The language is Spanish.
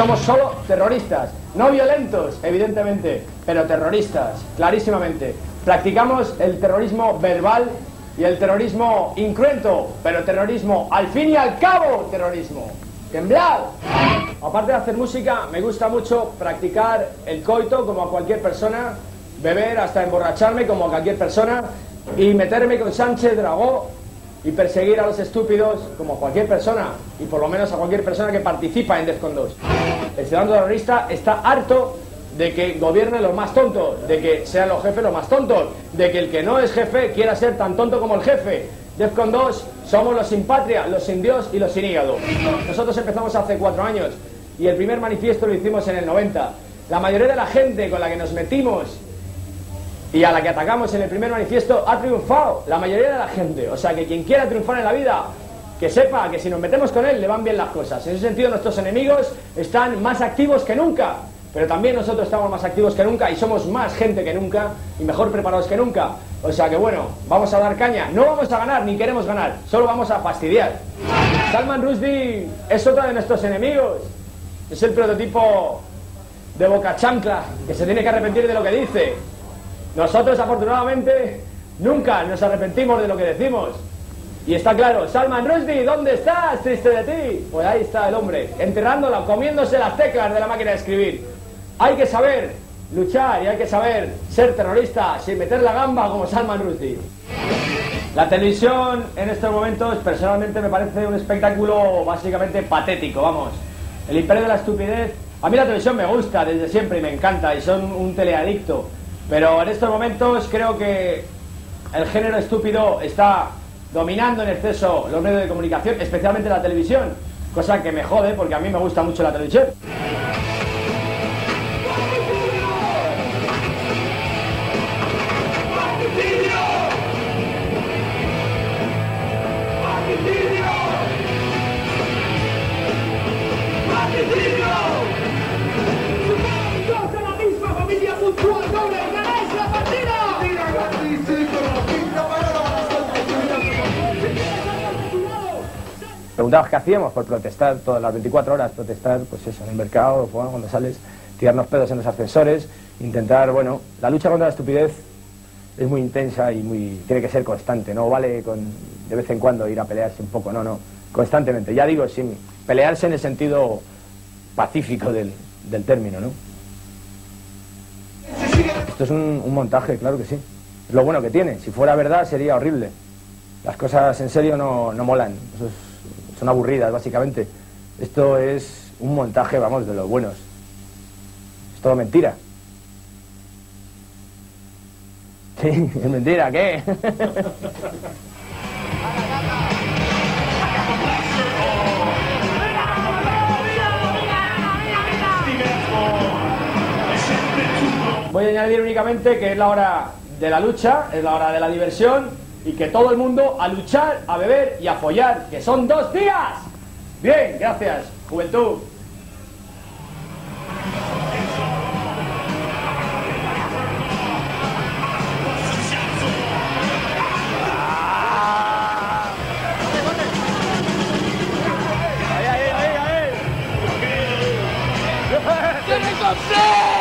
somos solo terroristas, no violentos, evidentemente, pero terroristas, clarísimamente. Practicamos el terrorismo verbal y el terrorismo incruento, pero terrorismo, al fin y al cabo, terrorismo. ¡Temblad! Aparte de hacer música, me gusta mucho practicar el coito como a cualquier persona, beber hasta emborracharme como a cualquier persona y meterme con Sánchez Dragó y perseguir a los estúpidos como a cualquier persona y por lo menos a cualquier persona que participa en Defcon 2. El ciudadano terrorista está harto de que gobierne los más tontos, de que sean los jefes los más tontos, de que el que no es jefe quiera ser tan tonto como el jefe. Defcon 2 somos los sin patria, los sin Dios y los sin hígado. Nosotros empezamos hace cuatro años y el primer manifiesto lo hicimos en el 90. La mayoría de la gente con la que nos metimos y a la que atacamos en el primer manifiesto ha triunfado la mayoría de la gente. O sea que quien quiera triunfar en la vida, que sepa que si nos metemos con él le van bien las cosas. En ese sentido nuestros enemigos están más activos que nunca. Pero también nosotros estamos más activos que nunca y somos más gente que nunca y mejor preparados que nunca. O sea que bueno, vamos a dar caña. No vamos a ganar ni queremos ganar, solo vamos a fastidiar. Salman Rushdie es otro de nuestros enemigos. Es el prototipo de boca chancla que se tiene que arrepentir de lo que dice. Nosotros, afortunadamente, nunca nos arrepentimos de lo que decimos. Y está claro, Salman Rushdie, ¿dónde estás? Triste de ti. Pues ahí está el hombre, enterrándola, comiéndose las teclas de la máquina de escribir. Hay que saber luchar y hay que saber ser terrorista sin meter la gamba como Salman Rushdie. La televisión en estos momentos personalmente me parece un espectáculo básicamente patético, vamos. El imperio de la estupidez. A mí la televisión me gusta desde siempre y me encanta y son un teleadicto. Pero en estos momentos creo que el género estúpido está dominando en exceso los medios de comunicación, especialmente la televisión, cosa que me jode porque a mí me gusta mucho la televisión. Preguntabas qué hacíamos por protestar todas las 24 horas, protestar, pues eso, en el mercado, cuando sales, tirarnos pedos en los ascensores, intentar, bueno, la lucha contra la estupidez es muy intensa y muy tiene que ser constante, no vale con de vez en cuando ir a pelearse un poco, no, no, constantemente. Ya digo, sin pelearse en el sentido pacífico del, del término, ¿no? Esto es un, un montaje, claro que sí. Es lo bueno que tiene. Si fuera verdad sería horrible. Las cosas en serio no, no molan. Eso es son aburridas, básicamente. Esto es un montaje, vamos, de los buenos. Es todo mentira. Sí, es mentira, ¿qué? Voy a añadir únicamente que es la hora de la lucha, es la hora de la diversión y que todo el mundo a luchar, a beber y a follar, que son dos días. Bien, gracias, juventud. ¡Tiene